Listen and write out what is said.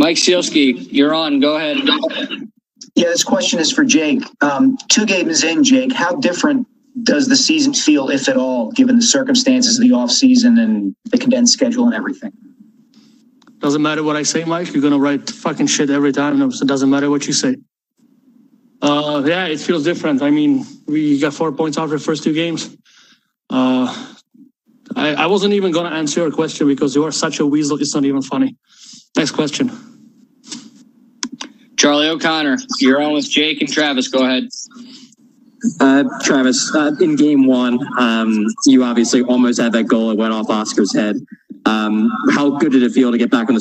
Mike Sielski, you're on. Go ahead. Yeah, this question is for Jake. Um, two games in, Jake, how different does the season feel, if at all, given the circumstances of the offseason and the condensed schedule and everything? Doesn't matter what I say, Mike. You're gonna write fucking shit every time. So it doesn't matter what you say. Uh, yeah, it feels different. I mean, we got four points after the first two games. Uh, I, I wasn't even gonna answer your question because you are such a weasel. It's not even funny. Next question. Charlie O'Connor, you're on with Jake and Travis. Go ahead. Uh, Travis, uh, in game one, um, you obviously almost had that goal. It went off Oscar's head. Um, how good did it feel to get back on the